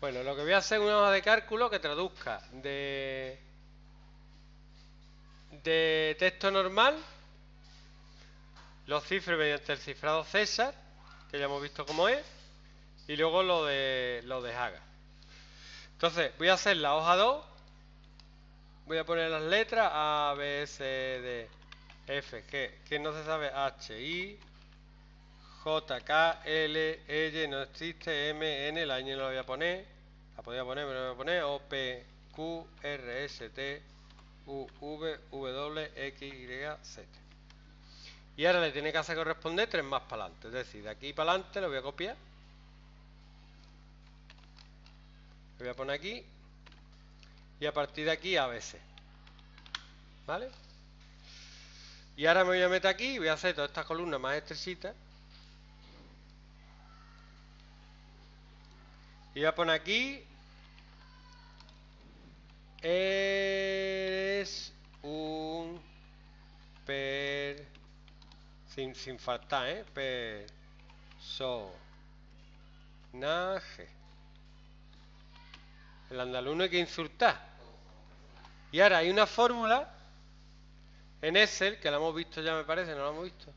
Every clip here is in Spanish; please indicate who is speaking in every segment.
Speaker 1: Bueno, lo que voy a hacer es una hoja de cálculo que traduzca de, texto normal los cifres mediante el cifrado César, que ya hemos visto cómo es, y luego lo de, lo de Haga. Entonces, voy a hacer la hoja 2, voy a poner las letras A, B, C, D, F, G, que no se sabe, H, I, J, K, L, L, no existe, M, N, la N no la voy a poner, la podía poner, pero no la voy a poner, O, P, Q, R, S, T, U, V, W, X, Y, Z. Y ahora le tiene que hacer corresponder tres más para adelante, es decir, de aquí para adelante lo voy a copiar. Lo voy a poner aquí. Y a partir de aquí a veces. ¿Vale? Y ahora me voy a meter aquí y voy a hacer todas estas columnas más estrechita Y voy a poner aquí. Es un per sin, sin faltar, ¿eh? Personaje. El andaluz no hay que insultar. Y ahora hay una fórmula en Excel, que la hemos visto ya me parece, no la hemos visto.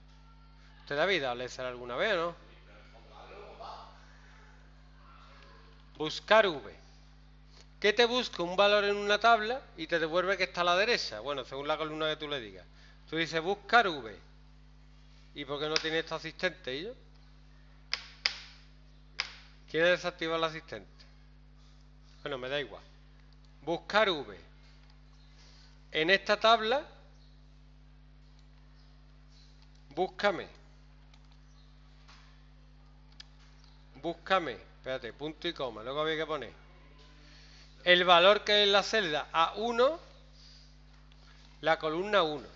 Speaker 1: ¿Usted David a Excel alguna vez o no? Buscar V. ¿Qué te busca un valor en una tabla y te devuelve que está a la derecha? Bueno, según la columna que tú le digas. Tú dices buscar V. ¿Y por qué no tiene esto asistente ellos? ¿Quién desactiva el asistente? Bueno, me da igual. Buscar V. En esta tabla, búscame. Búscame. Espérate, punto y coma. Luego había que poner el valor que en la celda A1, la columna 1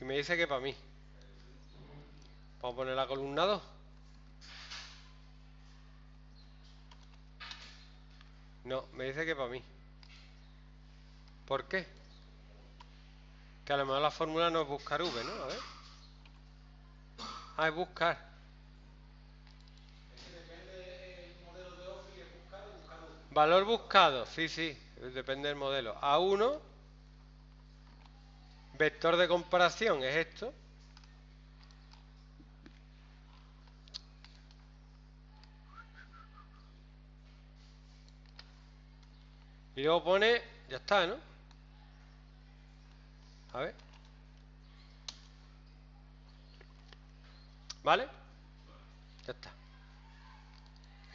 Speaker 1: me dice que para mí. Vamos a poner la columna 2. No, me dice que para mí. ¿Por qué? Que a lo mejor la fórmula no es buscar V, ¿no? A ver. Ah, es buscar. Valor buscado, sí, sí, depende del modelo. A1 Vector de comparación es esto. Y luego pone, ya está, ¿no? A ver. ¿Vale? Ya está.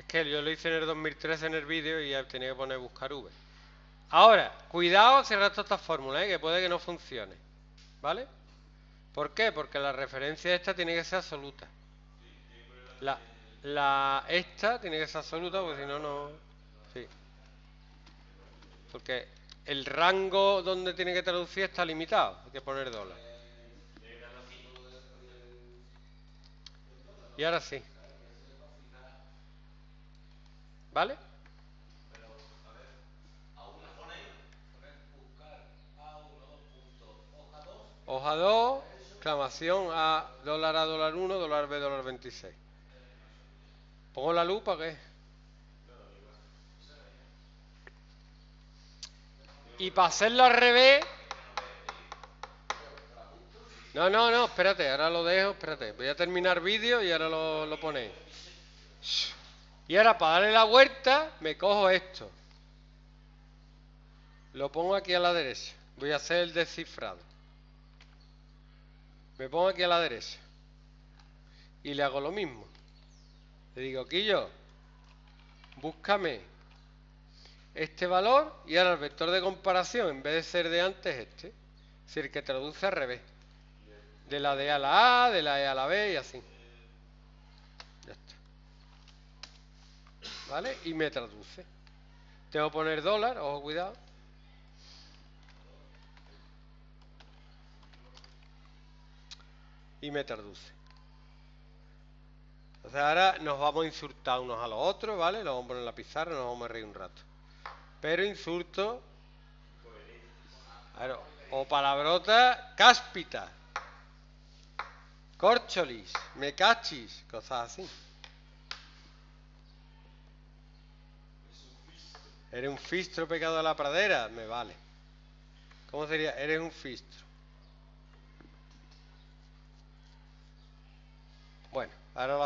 Speaker 1: Que yo lo hice en el 2013 en el vídeo y ya tenía que poner buscar V. Ahora, cuidado cerrar todas estas fórmulas, ¿eh? que puede que no funcione. ¿Vale? ¿Por qué? Porque la referencia esta tiene que ser absoluta. La, la esta tiene que ser absoluta porque si no, no... Sí. Porque el rango donde tiene que traducir está limitado. Hay que poner dólar. Y ahora sí. ¿Vale? Hoja 2, exclamación A, dólar A, dólar 1, dólar B, dólar 26. ¿Pongo la lupa qué? Y para hacerlo al revés... No, no, no, espérate, ahora lo dejo, espérate. Voy a terminar vídeo y ahora lo, lo ponéis. Y ahora para darle la vuelta me cojo esto. Lo pongo aquí a la derecha. Voy a hacer el descifrado. Me pongo aquí a la derecha. Y le hago lo mismo. Le digo, Quillo, búscame este valor y ahora el vector de comparación, en vez de ser de antes, este. Es decir, que traduce al revés. De la D a la A, de la E a la B y así. Ya está. ¿Vale? Y me traduce. Tengo que poner dólar, ojo, cuidado. y me traduce. Entonces ahora nos vamos a insultar unos a los otros, ¿vale? Lo vamos a poner en la pizarra nos vamos a reír un rato. Pero insulto... o palabrota cáspita. Corcholis, me cachis, cosas así. Eres un fistro pecado de la pradera. Me vale. ¿Cómo sería? Eres un fistro. Bueno, ahora lo